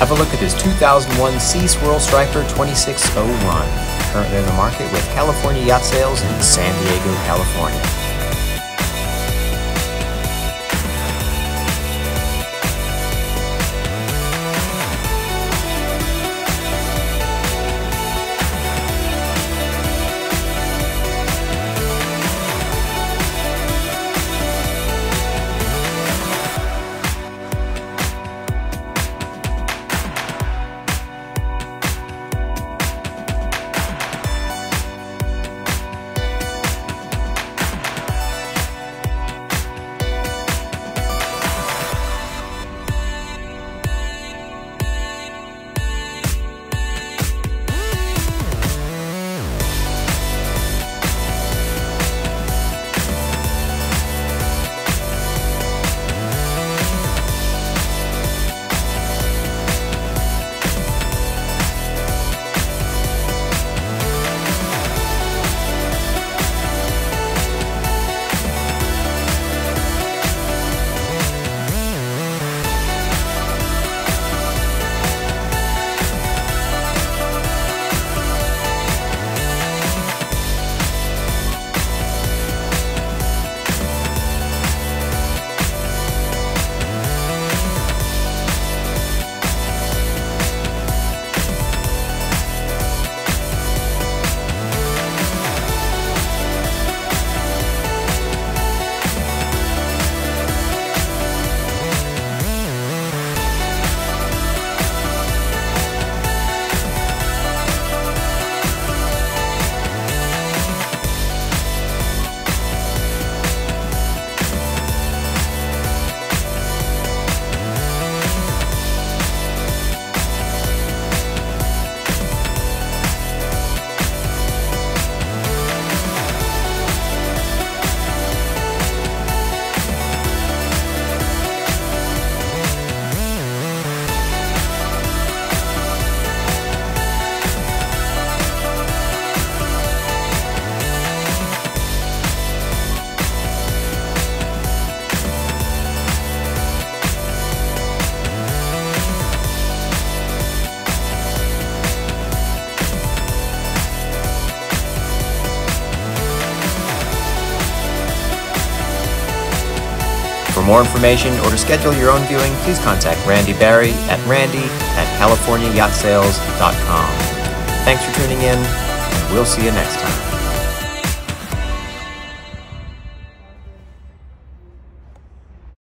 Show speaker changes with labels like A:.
A: Have a look at this 2001 Seaswirl Striper 2601, currently in the market with California Yacht Sales in San Diego, California. For more information or to schedule your own viewing, please contact Randy Barry at randy at californiayachtsales.com. Thanks for tuning in, and we'll see you next time.